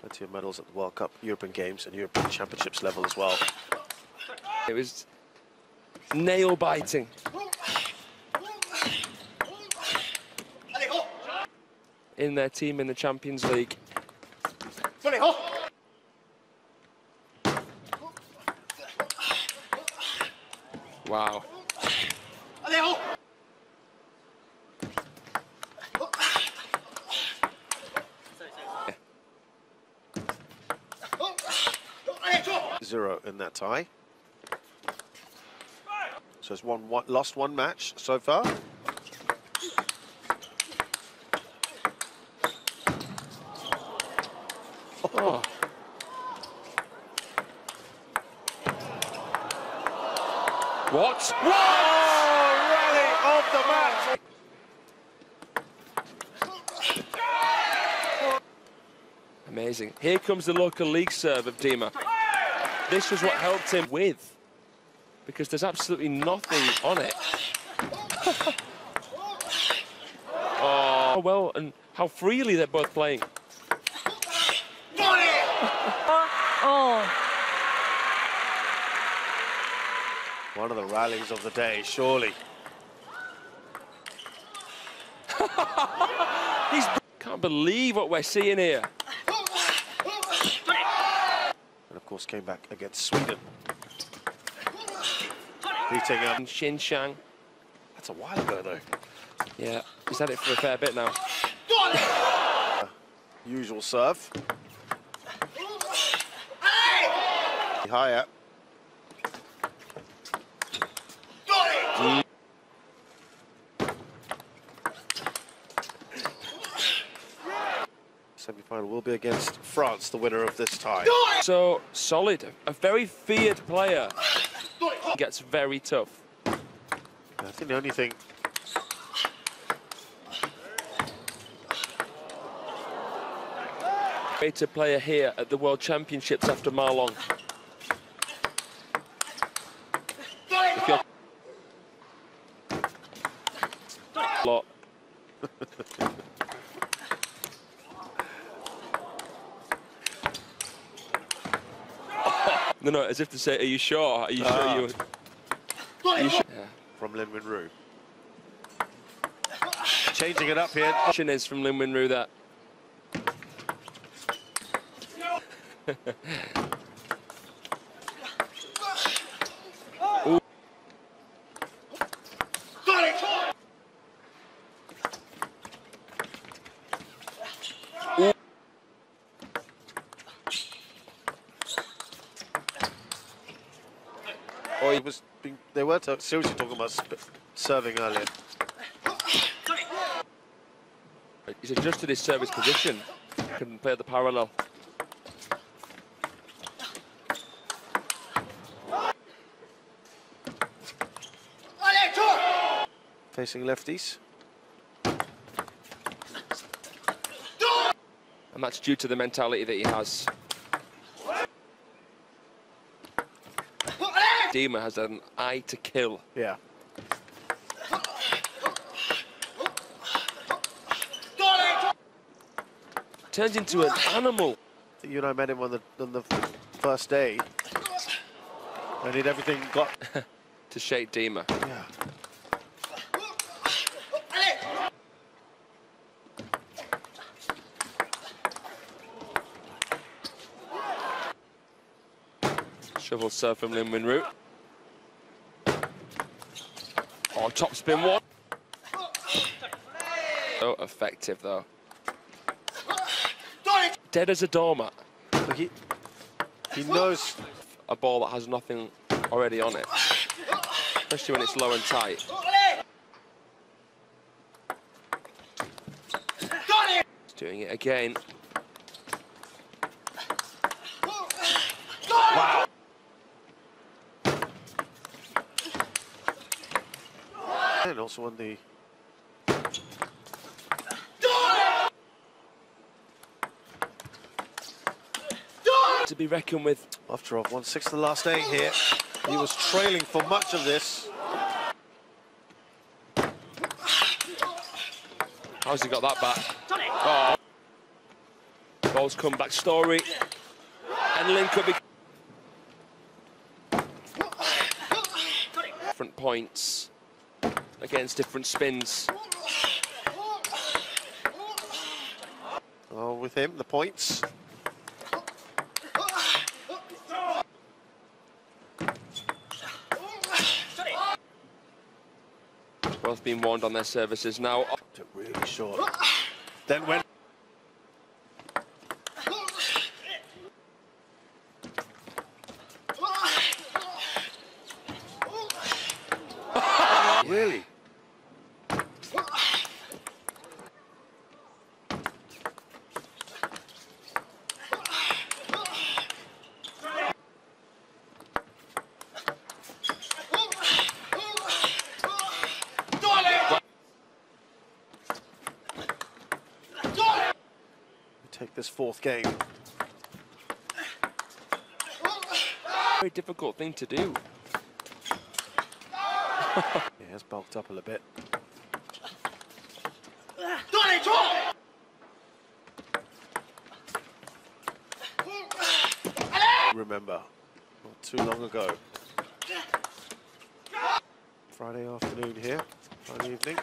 Plenty of medals at the World Cup, European Games and European Championships level as well. It was nail biting. In their team in the Champions League. Wow. Zero in that tie. So it's one, one lost one match so far. Oh. What? Whoa! Rally of the match. Amazing. Here comes the local league serve of Dima. This was what helped him with. Because there's absolutely nothing on it. oh, well, and how freely they're both playing. One of the rallies of the day, surely. He's can't believe what we're seeing here. And of course came back against Sweden. Beating um, And Shin Shang. that's a while ago though. Yeah, he's had it for a fair bit now. Usual serve. Higher. Semi-final will be against France, the winner of this tie. So solid, a very feared player. Gets very tough. I think the only thing Greater player here at the World Championships after Ma Long. Lot. no, no, as if to say, are you sure? Are you sure Ah. you? Are you sure? Yeah. from Lin Yun Ju. Changing it up here. Question is from Lin Yun-Ju that. he was. Being, they were seriously talking about serving earlier. He's adjusted his service position. Can play the parallel. Facing lefties. And that's due to the mentality that he has. Dima has an eye to kill. Yeah. Turns into an animal. You and I met him on the on the first day. I he'd everything got. to shake Dima. Yeah. Shovel serve from Lin Yun-Ju. Oh, top spin one. So effective though. Dead as a doormat. But he he knows. A ball that has nothing already on it. Especially when it's low and tight. He's doing it again. And also on the To be reckoned with. after off one sixth of the last eight here. He was trailing for much of this. How's he got that back? Oh. Paul's comeback story. And Lin could be. Different points against different spins. Oh, with him, the points. Both being warned on their services now. Really short. Then went. Really? Take this fourth game. Very difficult thing to do. He has bulked up a little bit. Remember, not too long ago. Friday afternoon here, Friday evening.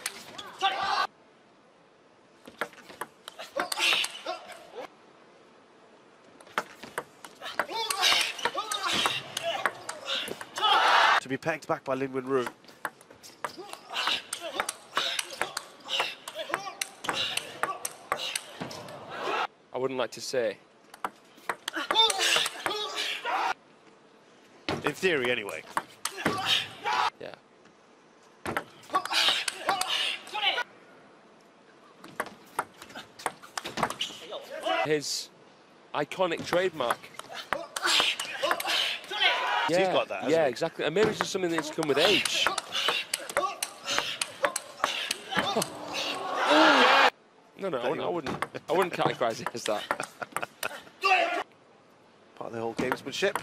To be pegged back by Lin Yun-Ju. I wouldn't like to say. In theory, anyway. Yeah. His iconic trademark. He's got that, yeah, he? exactly. And maybe it's just something that's come with age. no, no, I wouldn't, I wouldn't. I wouldn't categorise it as that. Part of the whole gamesmanship.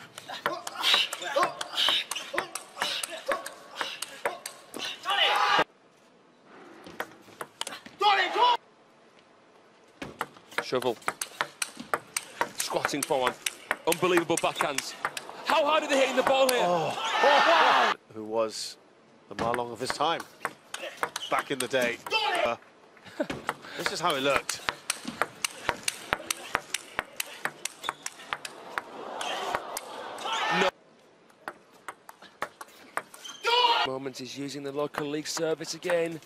Shovel. Squatting forward. Unbelievable backhands. How hard are they hitting the ball here? Who was the Ma Long of his time back in the day. Uh, this is how it looked. Moment is using the local league service again.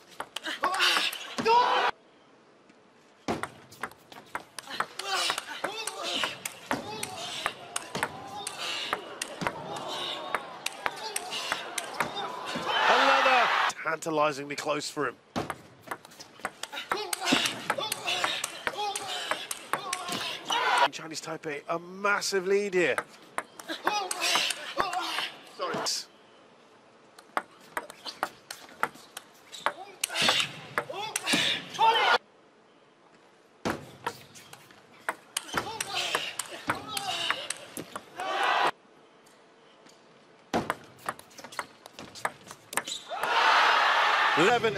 Tantalizingly close for him. Chinese Taipei, a massive lead here. 7,